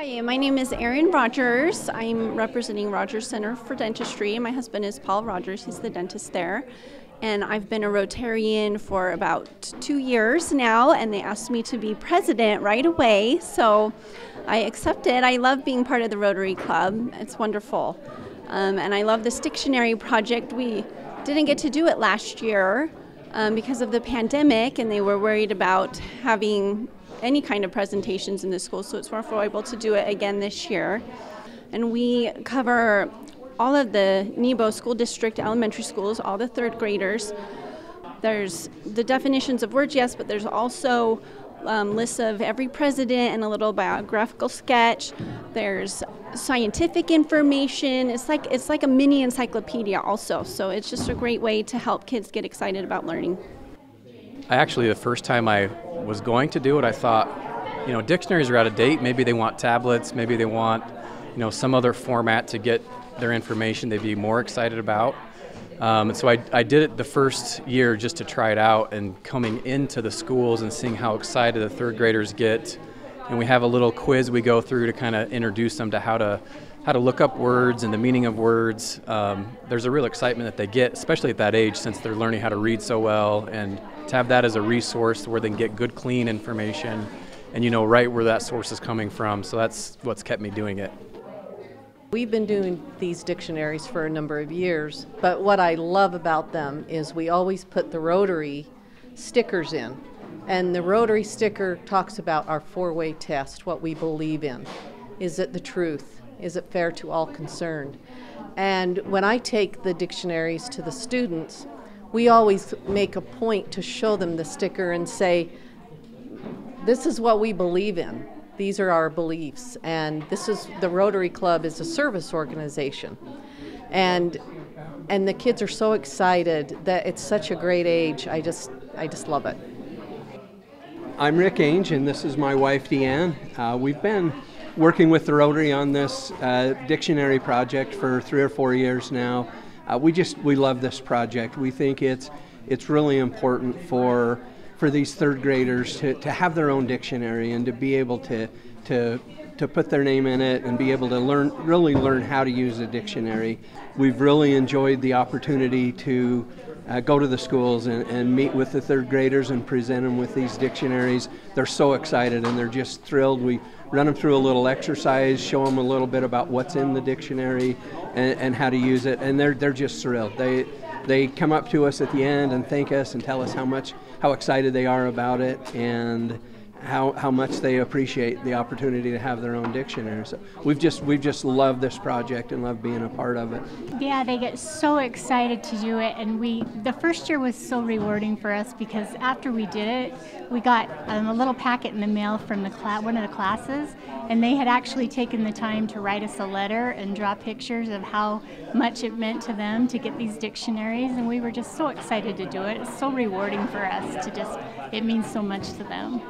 Hi, my name is Erin Rogers. I'm representing Rogers Center for Dentistry. My husband is Paul Rogers, he's the dentist there. And I've been a Rotarian for about two years now, and they asked me to be president right away. So I accepted. I love being part of the Rotary Club, it's wonderful. Um, and I love this dictionary project. We didn't get to do it last year um, because of the pandemic, and they were worried about having any kind of presentations in the school, so it's wonderful able to do it again this year. And we cover all of the Nebo School District elementary schools, all the third graders. There's the definitions of words, yes, but there's also um, lists of every president and a little biographical sketch. There's scientific information. It's like it's like a mini encyclopedia also. So it's just a great way to help kids get excited about learning. I actually the first time I was going to do it, I thought, you know, dictionaries are out of date. Maybe they want tablets. Maybe they want, you know, some other format to get their information they'd be more excited about. Um, so I, I did it the first year just to try it out and coming into the schools and seeing how excited the third graders get. And we have a little quiz we go through to kind of introduce them to how to how to look up words and the meaning of words. Um, there's a real excitement that they get, especially at that age, since they're learning how to read so well, and to have that as a resource where they can get good, clean information, and you know right where that source is coming from. So that's what's kept me doing it. We've been doing these dictionaries for a number of years, but what I love about them is we always put the Rotary stickers in. And the Rotary sticker talks about our four way test, what we believe in. Is it the truth? Is it fair to all concerned? And when I take the dictionaries to the students, we always make a point to show them the sticker and say, this is what we believe in. These are our beliefs. And this is the Rotary Club is a service organization. And and the kids are so excited that it's such a great age. I just I just love it. I'm Rick Ainge, and this is my wife Deanne. Uh, we've been working with the Rotary on this uh, dictionary project for three or four years now. Uh, we just we love this project. We think it's it's really important for for these third graders to, to have their own dictionary and to be able to to to put their name in it and be able to learn really learn how to use a dictionary. We've really enjoyed the opportunity to uh, go to the schools and, and, meet with the third graders and present them with these dictionaries. They're so excited and they're just thrilled. We run them through a little exercise, show them a little bit about what's in the dictionary and, and how to use it, and they're they're just thrilled. They they come up to us at the end and thank us and tell us how much how excited they are about it and how, how much they appreciate the opportunity to have their own dictionary. So we've just we've just loved this project and loved being a part of it. Yeah, they get so excited to do it, and we the first year was so rewarding for us because after we did it, we got um, a little packet in the mail from the cl- one of the classes, and they had actually taken the time to write us a letter and draw pictures of how much it meant to them to get these dictionaries, and we were just so excited to do it. It's so rewarding for us to just it means so much to them.